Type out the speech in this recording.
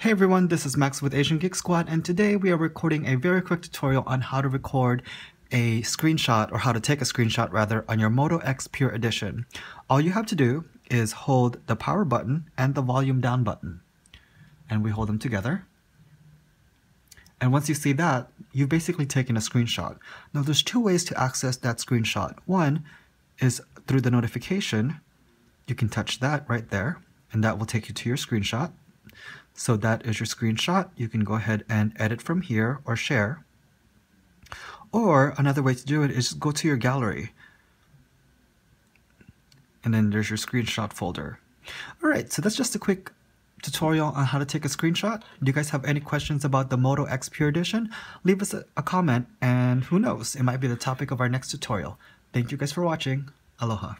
Hey everyone, this is Max with Asian Geek Squad and today we are recording a very quick tutorial on how to record a screenshot or how to take a screenshot rather on your Moto X Pure Edition. All you have to do is hold the power button and the volume down button and we hold them together. And once you see that, you've basically taken a screenshot. Now there's two ways to access that screenshot. One is through the notification. You can touch that right there and that will take you to your screenshot. So that is your screenshot. You can go ahead and edit from here or share. Or another way to do it is go to your gallery. And then there's your screenshot folder. All right, so that's just a quick tutorial on how to take a screenshot. Do you guys have any questions about the Moto X Pure Edition? Leave us a, a comment and who knows, it might be the topic of our next tutorial. Thank you guys for watching. Aloha.